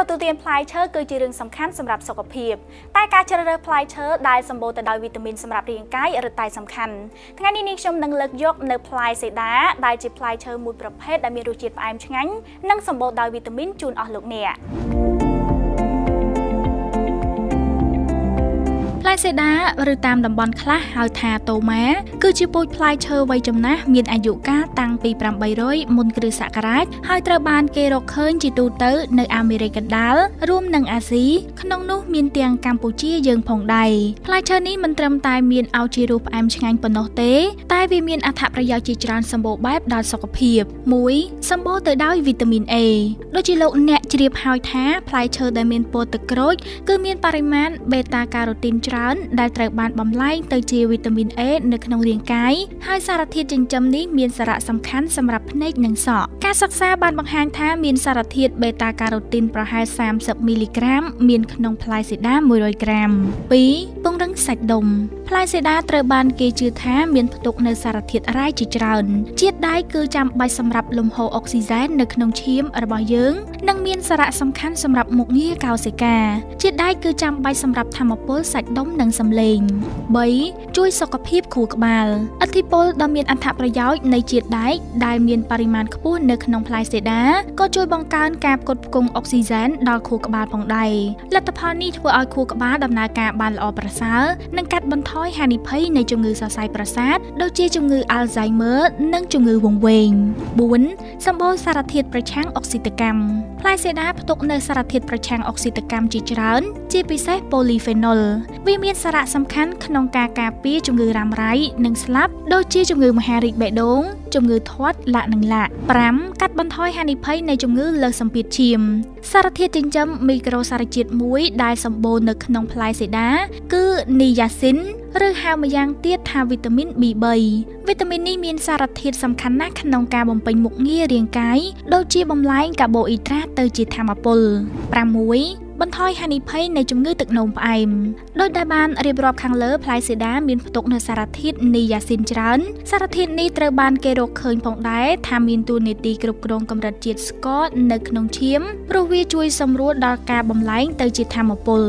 ទទួលទានផ្លែឈើគឺជារឿងសំខាន់សម្រាប់សុខភាពតែការជ្រើសរើសផ្លែឈើដែលសម្បូរទៅដោយវីតាមីនសម្រាប់រាងកាយរឹតតែសំខាន់ថ្ងៃនេះនាងខ្ញុំនឹងលើកយកនៅផ្លែសេដាដែលជាផ្លែឈើមួយប្រភេទដែលមានរសជាតិផ្អែមឆ្ងាញ់និងសម្បូរដោយវីតាមីនជូនអស់លោកអ្នក ផ្លែសេដាឬតាមតំបន់ខ្លះហៅថាតូម៉ាគឺជាពូជផ្លែឈើវ័យចំណាស់មានអាយុកាលតាំងពី800មុនគ្រិស្តសករាជហើយត្រូវបានគេរកឃើញជាទូទៅនៅអាមេរិកកណ្ដាលរួមនឹងអាស៊ីក្នុងនោះមានទាំងកម្ពុជាយើងផងដែរផ្លែឈើនេះមិនត្រឹមតែមានឱជារសផ្អែមឆ្ងាញ់ប៉ុណ្ណោះទេ តែវាមានអត្ថប្រយោជន៍ជាច្រើនសម្បូរបែបដល់សុខភាព1សម្បូរទៅដោយវីតាមីន A ដូចជាលោកអ្នកជ្រាបហើយថាផ្លែឈើដែលមានពណ៌ទឹកក្រូចគឺមានបរិមាណបេតាការ៉ូទីនច្រើន ដែលត្រូវបានបំលែងទៅជាវីតាមីន A នៅក្នុងរាងកាយហើយសារធាតុចិញ្ចឹមនេះមានសារៈសំខាន់សម្រាប់ភ្នែកនិងសក់ការសិក្សាបានបង្ហាញថាមានសារធាតុបេតាការ៉ូទីនប្រហែល30មីលីក្រាម មានក្នុងផ្លែសេដា100ក្រាម2ពង្រឹងសាច់ដុំផ្លែសេដាត្រូវបានគេជឿថាមានផ្ទុកនូវសារធាតុរ៉ែជាច្រើន ជាតិដែកគឺចាំបាច់សម្រាប់លំហូរអុកស៊ីសែននៅក្នុងឈាមរបស់យើង និងមានសារៈសំខាន់សម្រាប់មុខងារកោសិកាជាតិដែកគឺចាំបាច់សម្រាប់ធម្មពលសាច់ដុំនិងសំឡេង3ជួយសុខភាពខួរក្បាលឥទ្ធិពលដ៏មានអត្ថប្រយោជន៍នៃជាតិដែកដែលមានបរិមាណខ្ពស់នៅក្នុងផ្លែសេដាក៏ជួយបង្កើនការផ្គត់ផ្គង់អុកស៊ីសែនដល់ខួរក្បាលផងដែរលទ្ធផលនេះធ្វើឲ្យខួរក្បាលដំណើរការបានល្អប្រសើរនិងកាត់បន្ថយហានិភ័យនៃជំងឺសរសៃប្រសាទដូចជាជំងឺ Alzheimer និងជំងឺវង្វេង4សម្បូរសារធាតុប្រឆាំងអុកស៊ីតកម្មផ្លែសេដាផ្ទុកនូវសារធាតុប្រឆាំងអុកស៊ីតកម្មជាច្រើន ជាពិសេស polyphenol វាមានសារៈសំខាន់ក្នុងការការពារជំងឺរ៉ាំរ៉ៃនិងស្លាប់ដូចជាជំងឺមហារីកបេះដូងជំងឺធាត់លាក់និងលាក់5កាត់បន្ថយហានិភ័យនៃជំងឺលើសសម្ពាធឈាម សារធាតុចិញ្ចឹមមីក្រូសារជាតិមួយដែលសម្បូរនៅក្នុងផ្លែសេដា គឺនីយ៉ាស៊ីនឬហៅម្យ៉ាងទៀតថាវីតាមីន B3 វីតាមីននេះមានសារធាតុសំខាន់ណាស់ក្នុងការបំពេញមុខងាររាងកាយដូចជាបំលែងកាបូអ៊ីដ្រាតទៅជាធម្មពល6 បន្ថយហានិភ័យនៃជំងឺទឹកនោមផ្អែមដោយដែលបានរៀបរាប់ខាងលើផ្លែសេដាមានផ្ទុកនូវសារធាតុនីយ៉ាស៊ីនច្រើន សារធាតុនេះត្រូវបានគេរកឃើញផងដែរថាមានតួនាទីគ្រប់គ្រងកម្រិតជាតិស្ករនៅក្នុងឈាមព្រោះវាជួយសម្រួលដល់ការបំលែងទៅជាធម្មពល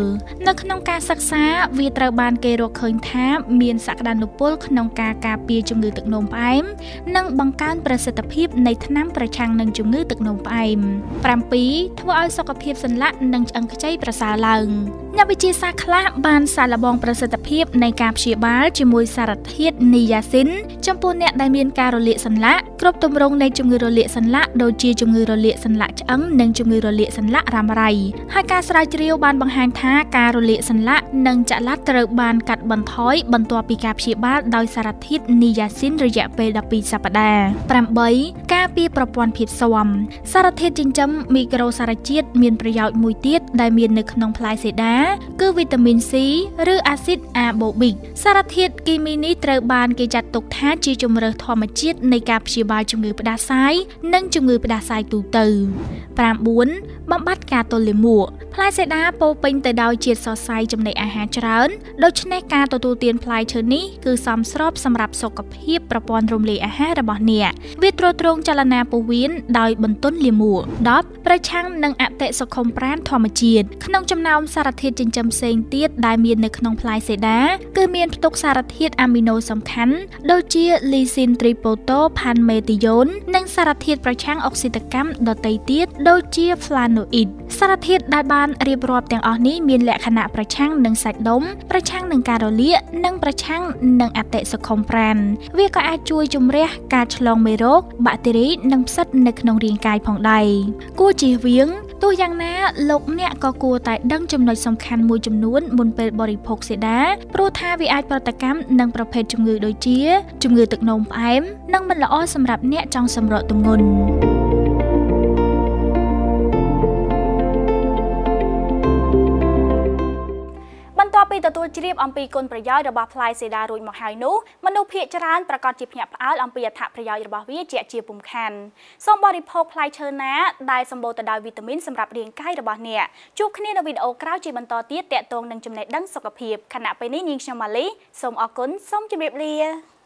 នៅក្នុងការសិក្សាវាត្រូវបានគេរកឃើញថាមានសក្តានុពលក្នុងការការពារជំងឺទឹកនោមផ្អែមនិងបង្កើនប្រសិទ្ធភាពនៃថ្នាំប្រឆាំងនឹងជំងឺទឹកនោមផ្អែម7ធ្វើឲ្យសុខភាពសន្លាក់និងឆ្អឹងខ្ចីប្រសើរឡើង អ្នកវិទ្យាសាស្ត្រខ្លះបានសាកល្បងប្រសិទ្ធភាពនៃការព្យាបាលជាមួយសារធាតុនីយ៉ាស៊ីនចំពោះអ្នកដែលមានការរលាកសន្លាក់គ្រប់ទម្រង់នៃជំងឺរលាកសន្លាក់ដូចជាជំងឺរលាកសន្លាក់ឆ្អឹងនិងជំងឺរលាកសន្លាក់រ៉ាំរ៉ៃហើយការស្រាវជ្រាវបានបង្ហាញថាការរលាកសន្លាក់និងចល័តត្រូវបានកាត់បន្ថយបន្ទាប់ពីការព្យាបាលដោយសារធាតុនីយ៉ាស៊ីនរយៈពេល12សប្តាហ៍8ការពារប្រព័ន្ធភាពស៊ាំសារធាតុចិញ្ចឹមមីក្រូសារជាតិមានប្រយោជន៍មួយទៀតដែលមាននៅក្នុងផ្លែសេដាគឺវីតាមីន C ឬអាស៊ីតអាបូប៊ិកសារធាតុគីមីនេះត្រូវបានគេចាត់ទុកថាជាជំរើសធម្មជាតិនៃការព្យាបាលជំងឺផ្ដាសាយនិងជំងឺផ្ដាសាយទូទៅ9បំបត្តិការទល់លាមកផ្លែសេដាពោពេញទៅដោយជាតិសរសៃចំណីអាហារច្រើនដូច្នេះការទទួលទានផ្លែឈើនេះគឺសមស្របសម្រាប់សុខភាពប្រព័ន្ធរំលាយអាហាររបស់អ្នកវាទ្រទ្រង់ចលនាពោះវៀនដោយបន្ទន់លាមក10ប្រឆាំងនឹងអតិសុខុមប្រាណធម្មជាតិក្នុងចំណោមសារធាតុចិញ្ចឹមផ្សេងទៀតដែលមាននៅក្នុងផ្លែសេដា គឺមានផ្ទុកសារធាតុអាមីណូសំខាន់ដូចជាលីស៊ីនត្រីប៉ូតូផាន់មេទីយ៉ូននិងសារធាតុប្រឆាំងអុកស៊ីតកម្មដទៃទៀតដូចជា flavonoid សារធាតុដែលបានរៀបរាប់ទាំងអស់នេះមានលក្ខណៈប្រឆាំងនឹងសាច់ដុំប្រឆាំងនឹងការរលាកនិងប្រឆាំងនឹងអតិសុខុមប្រាណវាក៏អាចជួយជំរះការឆ្លងមេរោគបាក់តេរីនិងផ្សិតនៅក្នុងរាងកាយផងដែរគួរជៀសវាង ទោះយ៉ាងណាលោកអ្នកក៏គួរតែដឹងចំណុចសំខាន់មួយចំនួនមុនពេលបរិភោគសេដាព្រោះថាវាអាចប្រតិកម្មនឹងប្រភេទជំងឺដូចជាជំងឺទឹកនោមផ្អែមនិងមិនល្អសម្រាប់អ្នកចង់សម្រកទម្ងន់ ពីទទួលជ្រាបអំពីគុណប្រយោជន៍របស់ផ្លែសេដារួចមកហើយនោះមនុស្សភាគច្រើនប្រកាសជាភ្ញាក់ផ្អើលអំពីអត្ថប្រយោជន៍របស់វាជាជាពុំខានសូមបរិភោគផ្លែឈើណាដែលសម្បូរទៅដោយវីតាមីនសម្រាប់រាងកាយរបស់អ្នកជួបគ្នានៅវីដេអូក្រោយជាបន្តទៀតតាក់ទងនឹងចំណេះដឹងសុខភាពខណៈពេលនេះនាងខ្ញុំម៉ាលីសូមអរគុណសូមជម្រាបលា